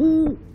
Ooh.